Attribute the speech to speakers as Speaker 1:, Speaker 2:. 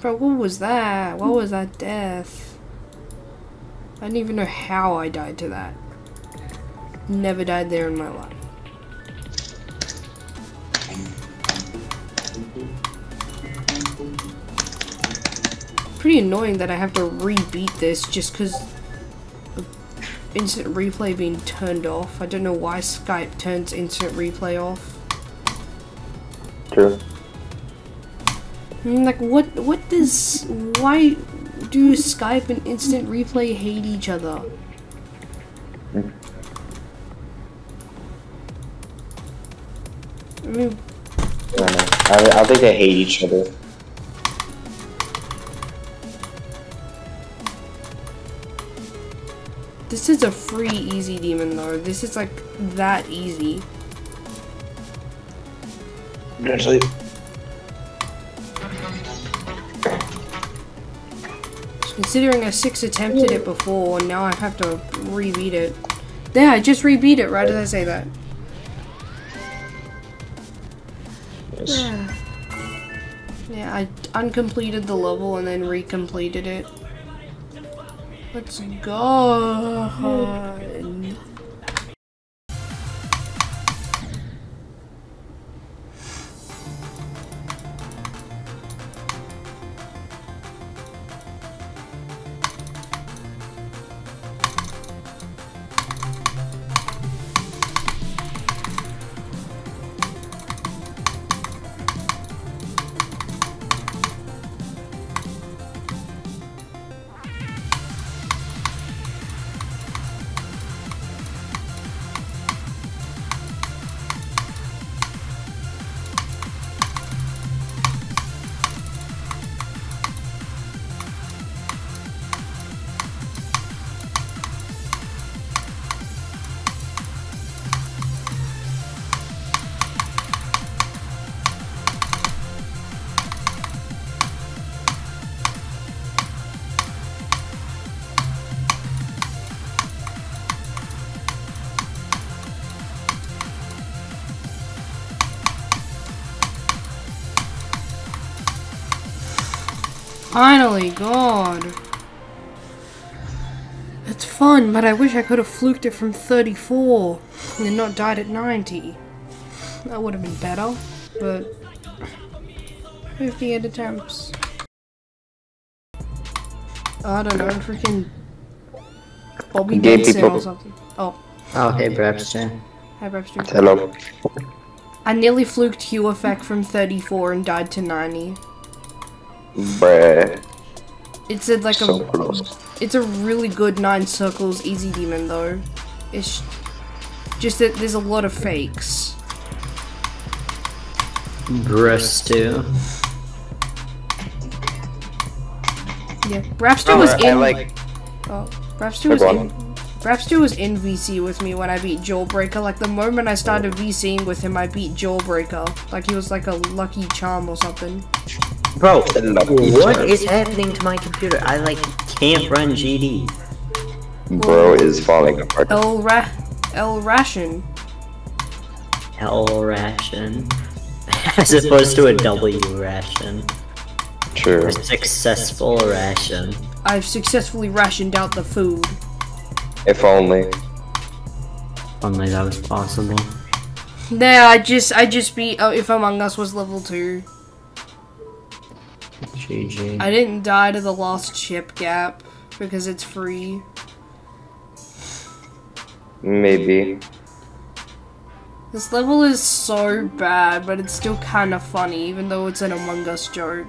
Speaker 1: Bro, what was that? What was that death? I didn't even know how I died to that. Never died there in my life. Pretty annoying that I have to rebeat this just because instant replay being turned off. I don't know why Skype turns instant replay off.
Speaker 2: True.
Speaker 1: Mm, Like what what does why do Skype and instant replay hate each other? I mean
Speaker 2: I don't know. I, I think they hate each other.
Speaker 1: this is a free easy demon though. This is like that easy.
Speaker 2: Actually,
Speaker 1: Considering I six attempted it before and now I have to rebeat it. There, I just rebeat it right as I say that.
Speaker 2: yes.
Speaker 1: Yeah, I uncompleted the level and then recompleted it. Let's go. Finally, God. It's fun, but I wish I could have fluked it from 34 and then not died at 90. That would have been better, but 58 attempts. I don't know, freaking Bobby
Speaker 2: Gay
Speaker 1: Benson
Speaker 2: people.
Speaker 1: or something. Oh,
Speaker 3: Oh, hey, Brepster.
Speaker 1: hi Brepster.
Speaker 2: Hello.
Speaker 1: I nearly fluked Hue effect from 34 and died to 90.
Speaker 2: Bruh.
Speaker 1: It's a, like
Speaker 2: So
Speaker 1: a
Speaker 2: close.
Speaker 1: It's a really good nine circles easy demon though. It's just that there's a lot of fakes.
Speaker 3: Brestu.
Speaker 1: Yeah, Rapster oh, was
Speaker 2: I
Speaker 1: in.
Speaker 2: like.
Speaker 1: oh, Rapster was in.
Speaker 2: on.
Speaker 1: Rapster was in VC with me when I beat Jawbreaker. Like the moment I started VCing with him, I beat Jawbreaker. Like he was like a lucky charm or something.
Speaker 3: Bro,
Speaker 2: Lucky
Speaker 3: what
Speaker 2: charm.
Speaker 3: is happening to my computer? I like can't run GD.
Speaker 2: Bro is falling apart.
Speaker 1: El Ra, El Ration.
Speaker 3: L ration. As opposed to a W ration.
Speaker 2: True.
Speaker 3: A successful ration.
Speaker 1: I've successfully rationed out the food.
Speaker 2: If only.
Speaker 3: Only that was possible.
Speaker 1: Nah, I just I just beat. Oh, if Among Us was level two.
Speaker 3: GG.
Speaker 1: I didn't die to the lost chip gap because it's free.
Speaker 2: Maybe.
Speaker 1: This level is so bad, but it's still kind of funny, even though it's an Among Us joke.